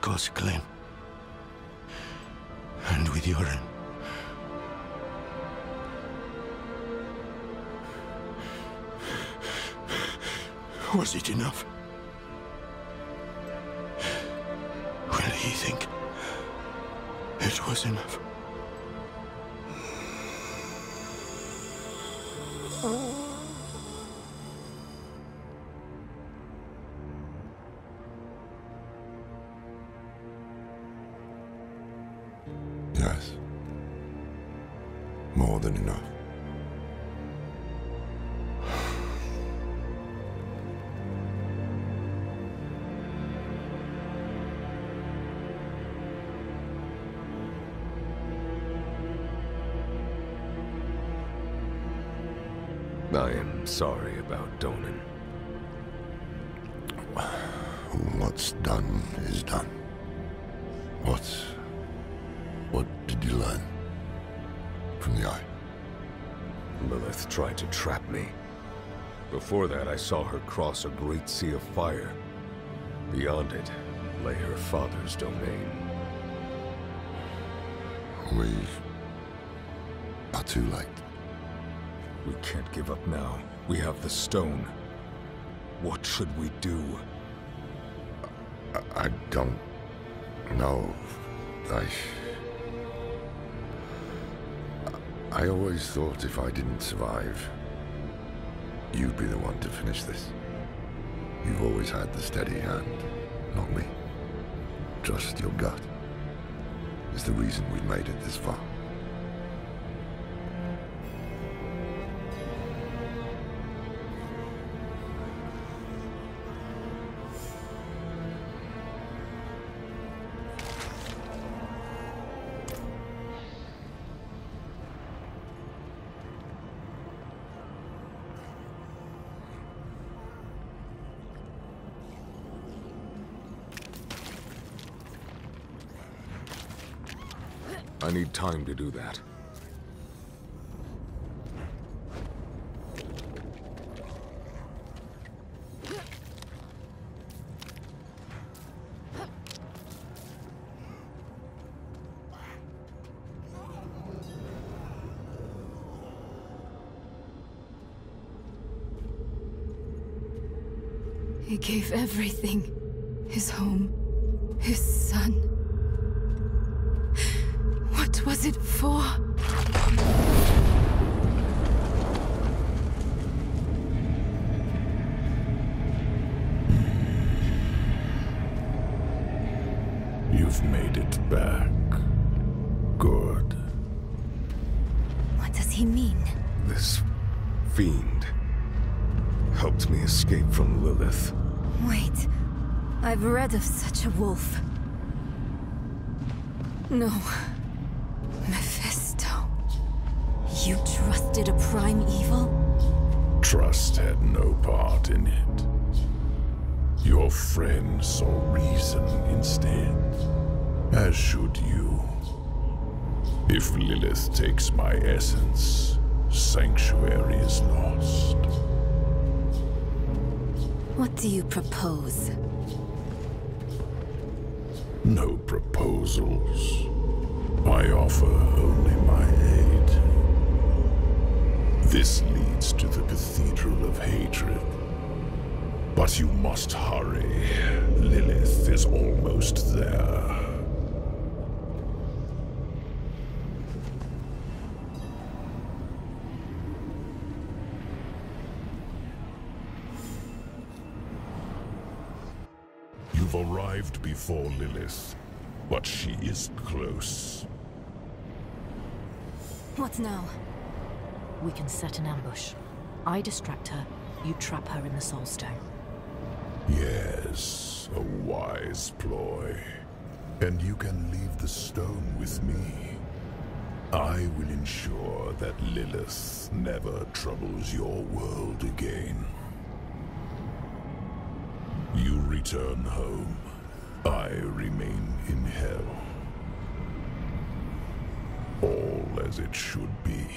cause, Glenn. And with Yoren. Was it enough? Will he think it was enough? Oh. Yes. More than enough. I am sorry about Donan. What's done is done. What... What did you learn? From the Eye? Lilith tried to trap me. Before that, I saw her cross a great sea of fire. Beyond it lay her father's domain. We... are too late. We can't give up now. We have the stone. What should we do? I, I don't know. I... I always thought if I didn't survive, you'd be the one to finish this. You've always had the steady hand, not me. Trust your gut. Is the reason we've made it this far. I need time to do that. He gave everything. His home. His son. Was it for? You've made it back. Good. What does he mean? This fiend helped me escape from Lilith. Wait. I've read of such a wolf. No. You trusted a prime evil? Trust had no part in it. Your friend saw reason instead. As should you. If Lilith takes my essence, Sanctuary is lost. What do you propose? No proposals. I offer only my aid. This leads to the Cathedral of Hatred. But you must hurry. Lilith is almost there. You've arrived before Lilith, but she is close. What now? We can set an ambush. I distract her, you trap her in the Soul Stone. Yes, a wise ploy. And you can leave the stone with me. I will ensure that Lilith never troubles your world again. You return home. I remain in hell. All as it should be.